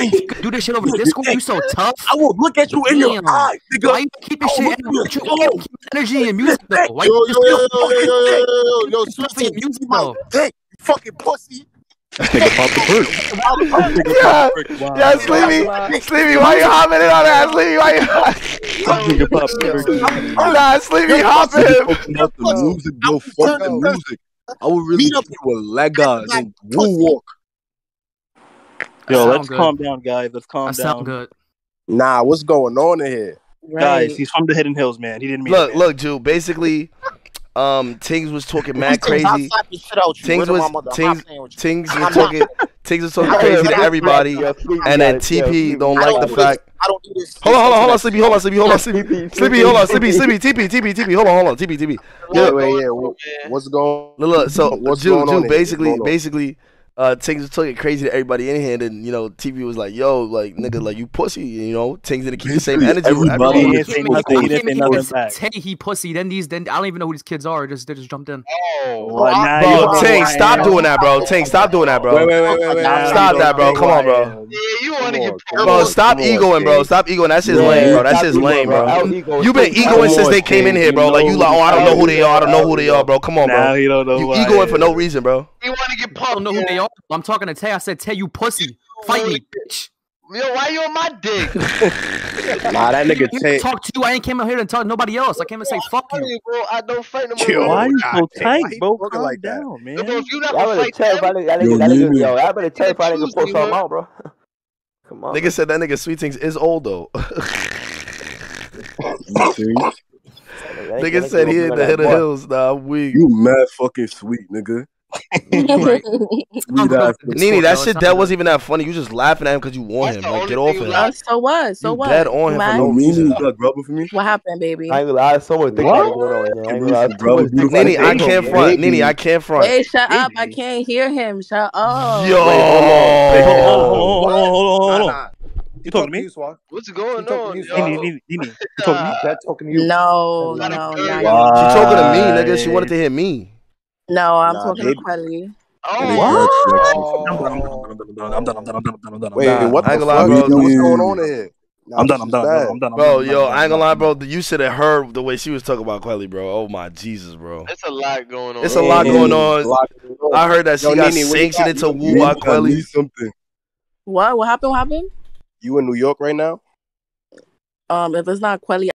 You could do this shit over Discord. You so tough. I will look at you in your Damn. eye, nigga. Why you keep this shit? will You at you. keep keep energy and music though. Why Yo, you yo, just yo, yo, yo, yo, yo, yo, yo, yo, for sweet your tea. music my though? dick, you fucking pussy. This nigga popped the perk. Yeah, yeah, Sleepy, Sleepy, why you hopping in on that? Sleepy, why you? This nigga popped the perk. Nah, Sleepy, hopping. Talking about the music, bro. Fuck the music. I would really Meet up hit you with Lega and woo walk. Yo, let's good. calm down, guys. Let's calm That down. sound good. Nah, what's going on in here? Guys, he's from the Hidden Hills, man. He didn't mean Look, it. look, Jew. Basically, um, Tings was talking mad crazy. slap the shit out you. Tings was my Tings not playing with you. Tings was talking Tings was talking crazy to everybody, and then TP don't like don't the this- fact. I don't do this. Hold on, hold on, hold on, Sleepy, hold on, Sleepy, hold on, Sleepy, Sleepy, hold on, Sleepy, Sleepy, TP, TP, TP, hold on, hold on, TP, TP. Yeah, wait, yeah. What's going? Look, look, so What's Jew, Jew, here? basically, What's going on? basically, uh, Tings was talking crazy to everybody in here, and you know, TV was like, "Yo, like nigga, like you pussy," you know, Tings didn't keep the same energy with everybody everybody. He is didn't say Came in- nothing. He came didn't say in nothing here back. and he pussy. Then these. Then I don't even know who these kids are. Just they just jumped in. Well, now you Bro, know Ting, stop I doing that, bro. Ting, stop doing that, bro. Wait, wait, wait, wait, wait. Now Stop that, bro. Come on, bro. Yeah, you want to Come get on. Bro, stop on, egoing, bro. Stop egoing. That's shit's Yeah, lame, bro. That's stop shit's lame, bro. bro. Out You been egoing since they came in here, bro. Like you like, oh, I don't know who they are. I don't know who they are, bro. Come on, Now bro. he don't know You who egoing for no reason, bro. You want to get I pumped. don't know who they are. I'm talking to Tay. I said, Tay, you pussy. Fight me, bitch. Yo, why you on my dick? Nah, that nigga I came to Tay. talk to you. I ain't came out here to talk to nobody else. I came to say fuck you. Hey, bro, I don't fight no Yo, more. Why you so tight, bro? talking Calm like that? down, man. Yo, bro, if you not Y'all gonna better fight tell if I them, nigga, that Yo, nigga, that nigga, yo, y'all better tell if I nigga Choose pull me, something man. out, bro. Come on. Nigga said that nigga Sweet Things is old though. Nigga said he in the Hidden Hills. Nah, I'm weak. You mad fucking sweet, nigga. Right. Sweet ass. Nene, that shit that wasn't even that funny. You just laughing at him because you want That's him. Like, get off thing him. we Uh, so what? So You what? dead on You him for no No, reason. you got rubbing for me? What happened, baby? I ain't gonna lie, so much dick What? riding going on. here. I ain't Give me gonna lie, some too brother much dick beautiful. riding Nene, I can't man. front. Nene, I can't front. Hey, shut up! I can't hear him. Shut up. Yo. Wait, hold on, hold on, hold on, hold on, hold on. Nah, You talking to me? Swag. what's going on, to you, yo? Nene, Nene, Nene. You talking to me? That talking to you. No, no, not you. She talking to me, nigga. She wanted to hear me. No, I'm nah, talking they... to Quelly. Oh, what? I'm done. I'm done. I'm done. I'm done. I'm done. Wait, what the fuck? is going on here? Nah, I'm, done, I'm, done, I'm, done, I'm done. I'm done. Bro, yo, I ain't gonna lie, bro. You should have heard the way she was talking about Quelly, bro. Oh my Jesus, bro. It's a lot going on. It's a lot going on. Lot going on. I heard that yo, she got Nene, sanctioned into Wu by Quelly. Something. What? What happened? What happened? You in New York right now? Um, if it's not Quelly,